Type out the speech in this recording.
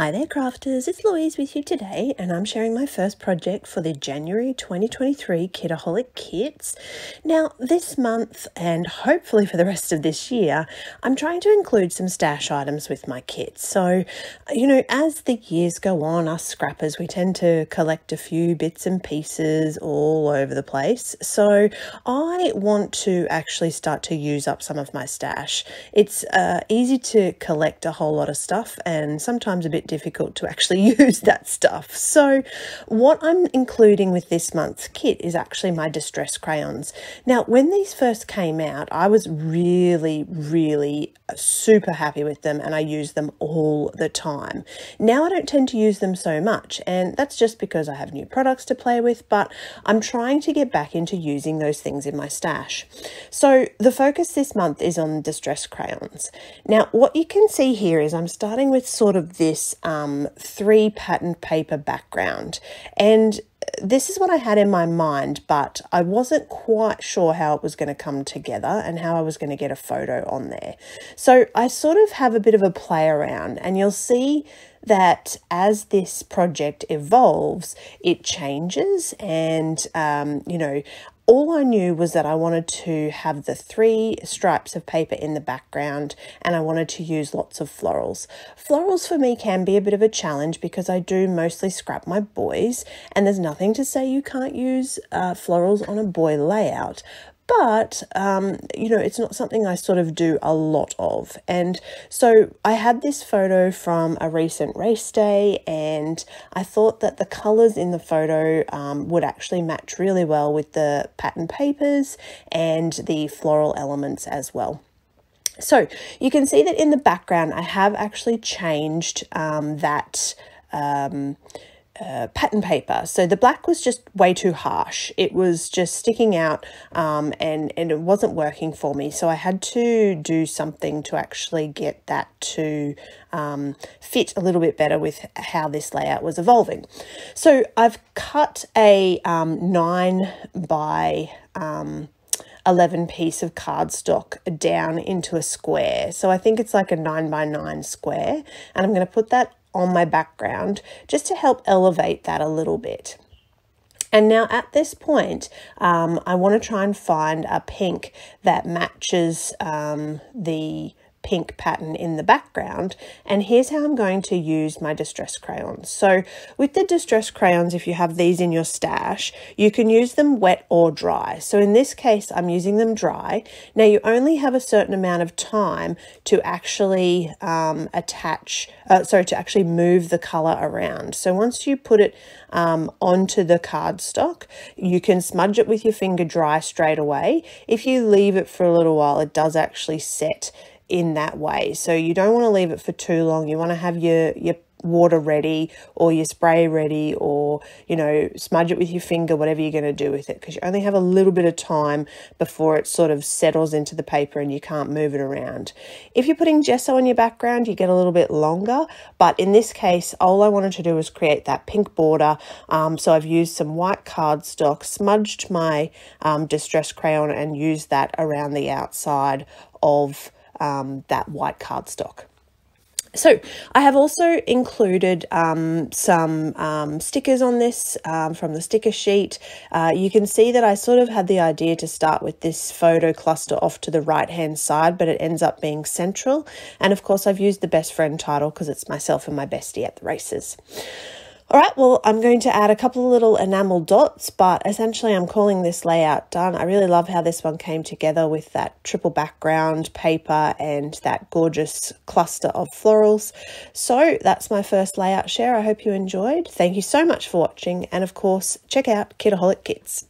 Hi there crafters, it's Louise with you today and I'm sharing my first project for the January 2023 Kitaholic kits. Now this month and hopefully for the rest of this year I'm trying to include some stash items with my kits. So you know as the years go on us scrappers we tend to collect a few bits and pieces all over the place. So I want to actually start to use up some of my stash. It's uh, easy to collect a whole lot of stuff and sometimes a bit bit difficult to actually use that stuff. So what I'm including with this month's kit is actually my distress crayons. Now, when these first came out, I was really, really super happy with them and I use them all the time. Now I don't tend to use them so much and that's just because I have new products to play with, but I'm trying to get back into using those things in my stash. So the focus this month is on distress crayons. Now what you can see here is I'm starting with sort of this um, three pattern paper background. And this is what I had in my mind, but I wasn't quite sure how it was going to come together and how I was going to get a photo on there. So I sort of have a bit of a play around, and you'll see that as this project evolves, it changes. And, um, you know, all I knew was that I wanted to have the three stripes of paper in the background and I wanted to use lots of florals. Florals for me can be a bit of a challenge because I do mostly scrap my boys and there's nothing to say you can't use uh, florals on a boy layout, but um, you know it's not something I sort of do a lot of and so I had this photo from a recent race day and I thought that the colors in the photo um, would actually match really well with the pattern papers and the floral elements as well. So you can see that in the background I have actually changed um, that um, uh, pattern paper. So the black was just way too harsh. It was just sticking out um, and, and it wasn't working for me. So I had to do something to actually get that to um, fit a little bit better with how this layout was evolving. So I've cut a um, 9 by um, 11 piece of cardstock down into a square. So I think it's like a 9 by 9 square. And I'm going to put that on my background just to help elevate that a little bit. And now at this point, um, I want to try and find a pink that matches um, the pink pattern in the background. And here's how I'm going to use my distress crayons. So with the distress crayons, if you have these in your stash, you can use them wet or dry. So in this case, I'm using them dry. Now you only have a certain amount of time to actually um, attach, uh, sorry, to actually move the color around. So once you put it um, onto the cardstock, you can smudge it with your finger dry straight away. If you leave it for a little while, it does actually set in that way. So you don't want to leave it for too long. You want to have your, your water ready or your spray ready or, you know, smudge it with your finger, whatever you're going to do with it, because you only have a little bit of time before it sort of settles into the paper and you can't move it around. If you're putting gesso on your background, you get a little bit longer, but in this case, all I wanted to do was create that pink border. Um, so I've used some white cardstock, smudged my um, distress crayon and used that around the outside of um, that white cardstock. So I have also included um, some um, stickers on this um, from the sticker sheet. Uh, you can see that I sort of had the idea to start with this photo cluster off to the right hand side, but it ends up being central. And of course I've used the best friend title because it's myself and my bestie at the races. All right, well, I'm going to add a couple of little enamel dots, but essentially I'm calling this layout done. I really love how this one came together with that triple background paper and that gorgeous cluster of florals. So that's my first layout share. I hope you enjoyed. Thank you so much for watching. And of course, check out Kitaholic Kits.